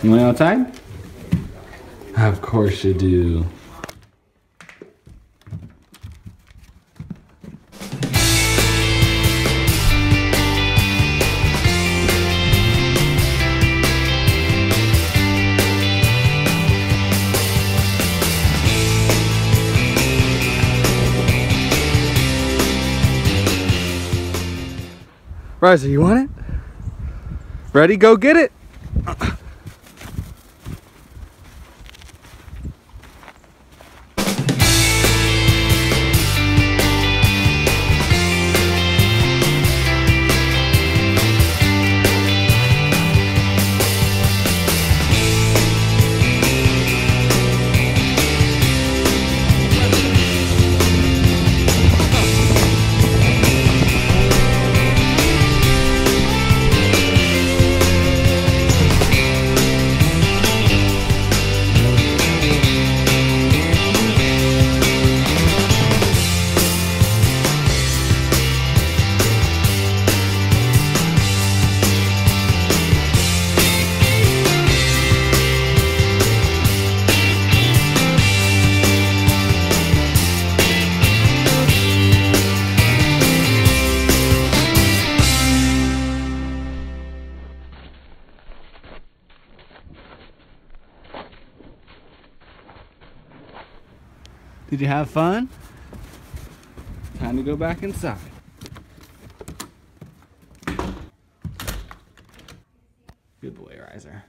You want outside? Of course you do. Ryzer, you want it? Ready? Go get it. Did you have fun? Time to go back inside. Good boy, Ryzer.